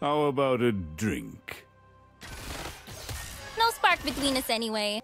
How about a drink? No spark between us anyway.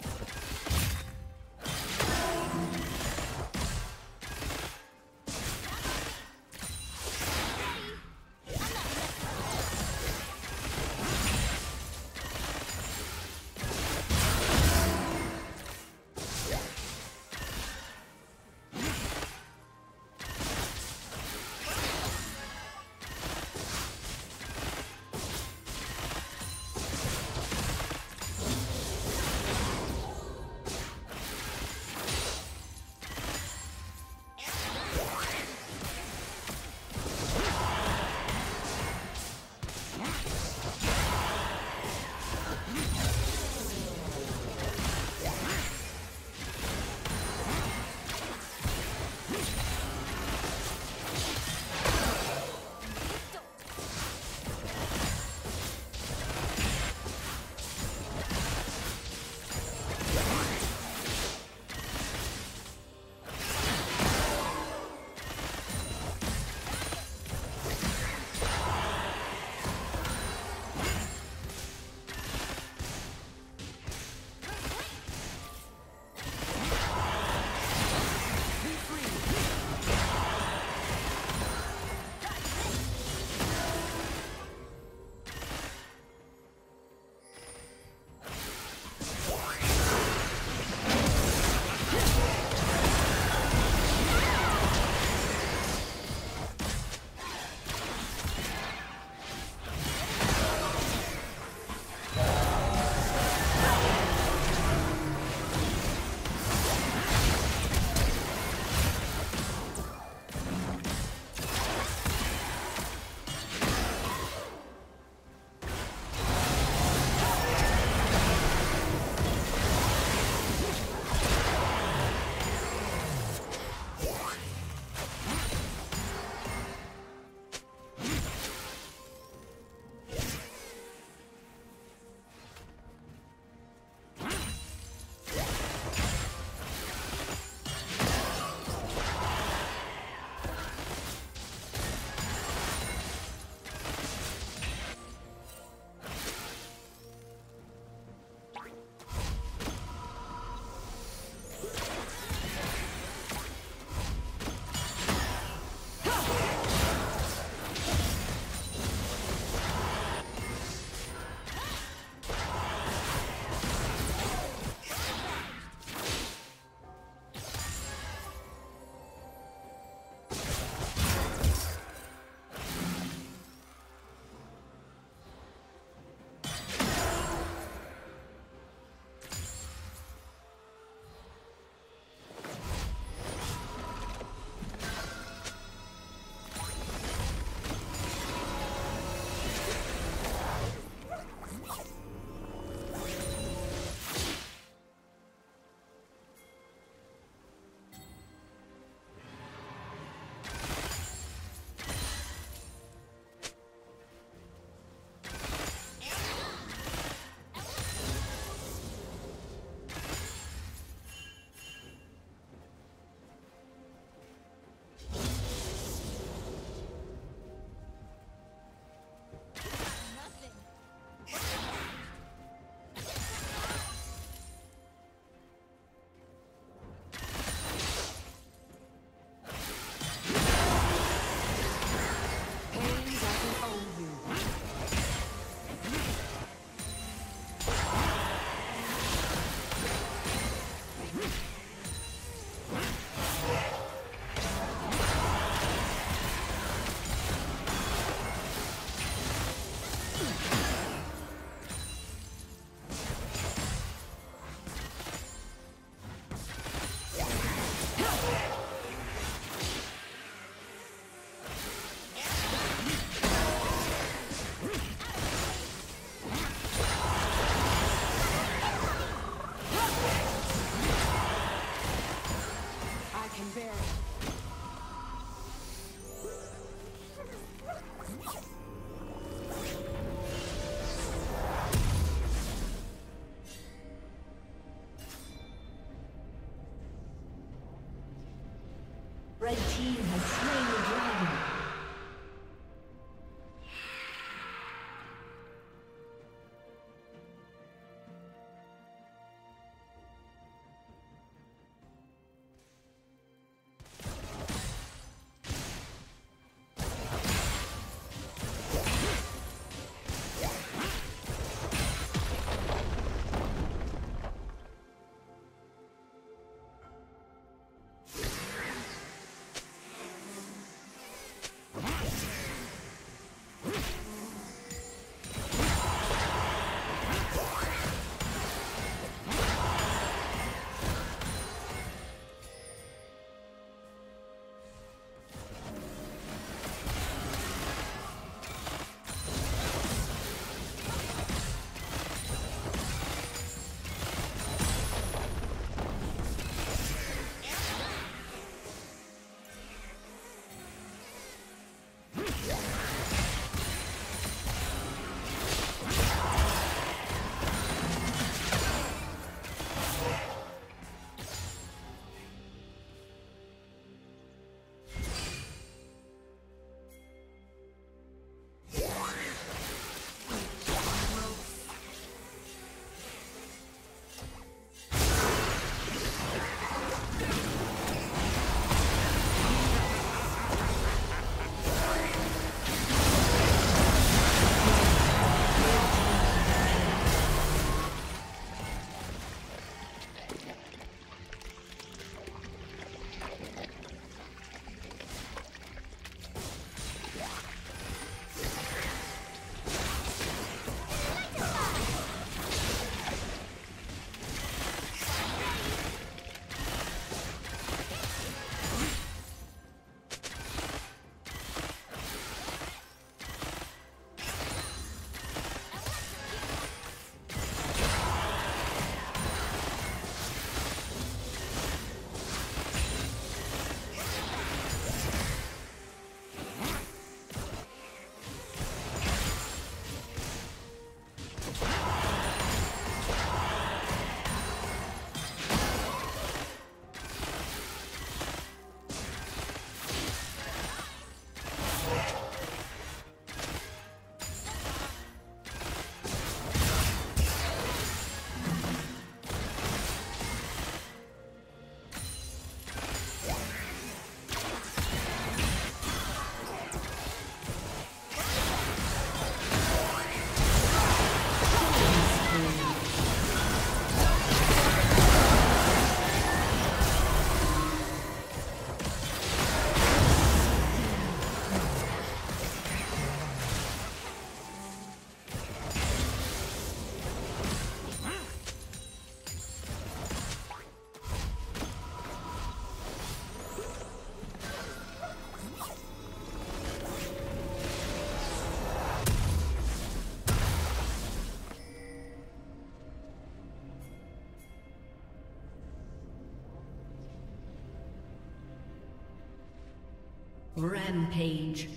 Rampage.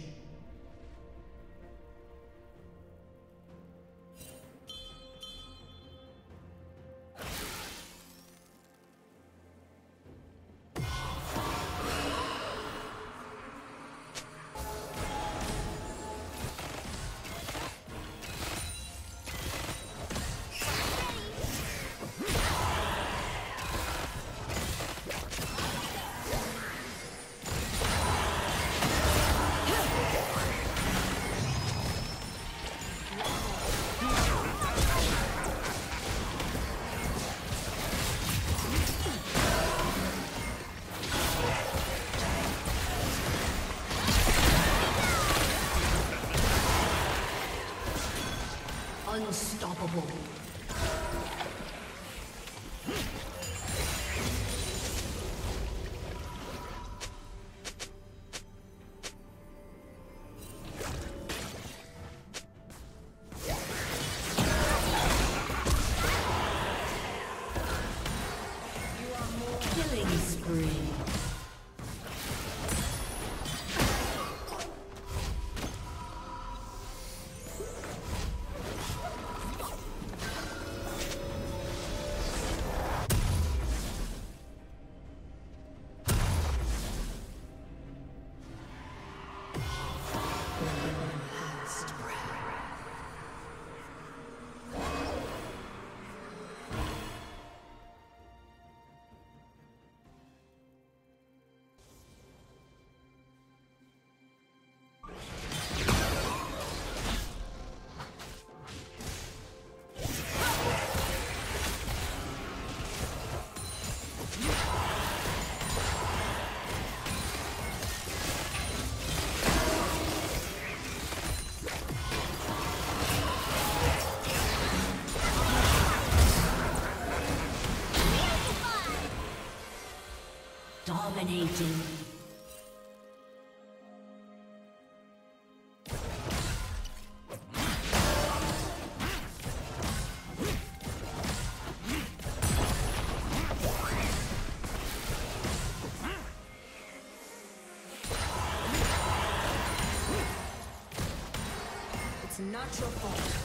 Not your fault.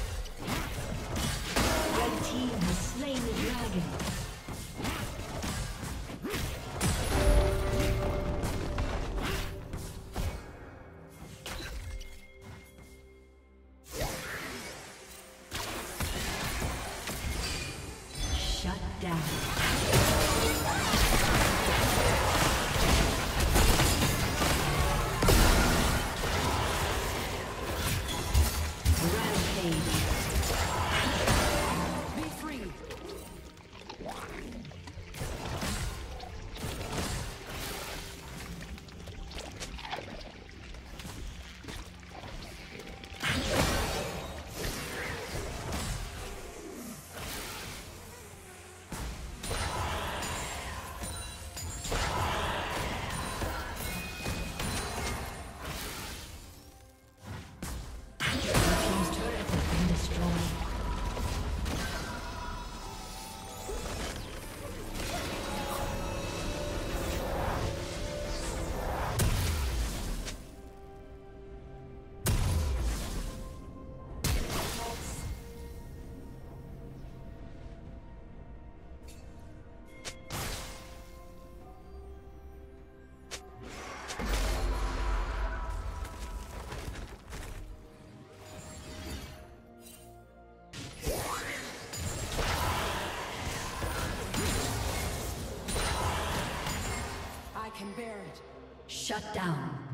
Can bear it. Shut down.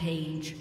Rampage.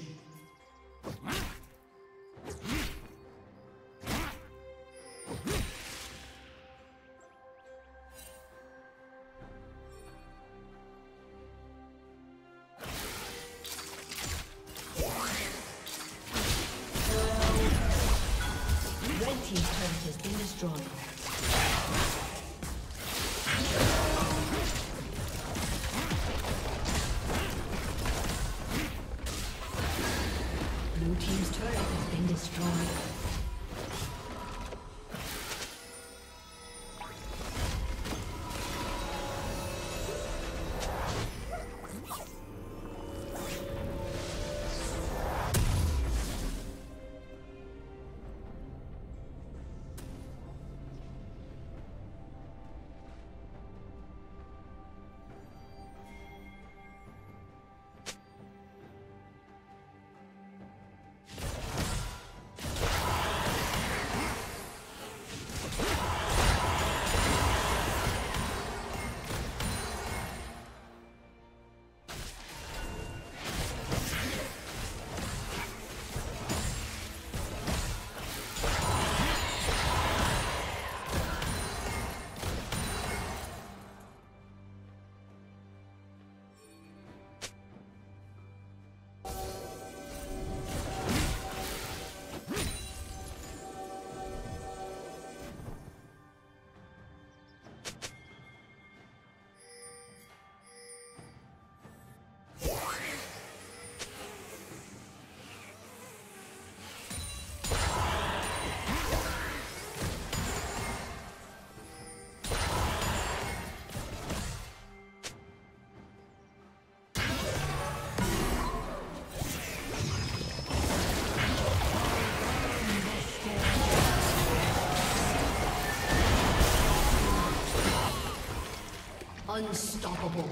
Unstoppable.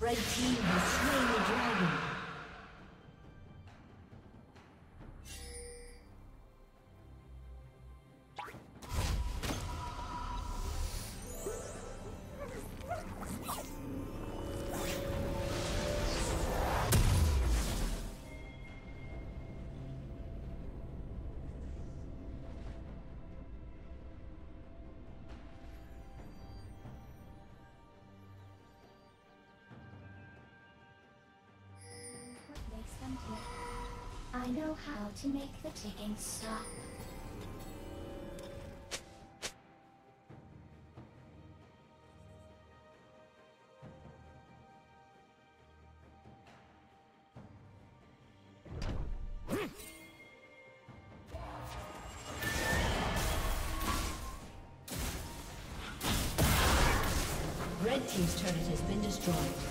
Red team has slain I know how to make the ticking stop. Red team's turret has been destroyed.